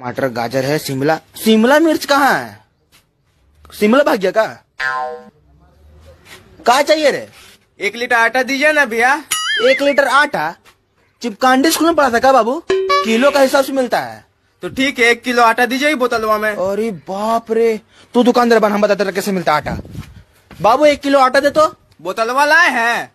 टमाटर गाजर है शिमला। शिमला मिर्च कहाँ है? शिमला भाग गया का? कहा चाहिए रे? एक लीटर आटा दीजिए ना भैया। एक लीटर आटा? चिपकांडी स्कूल में पढ़ा था क्या बाबू? किलो का हिसाब से मिलता है। तो ठीक है एक किलो आटा दीजिए बोतलवा में। अरे बाप रे तू दुकानदार बन हम बताते कैसे मिलता है आटा। बाबू एक किलो आटा दे तो। बोतलवा लाए हैं।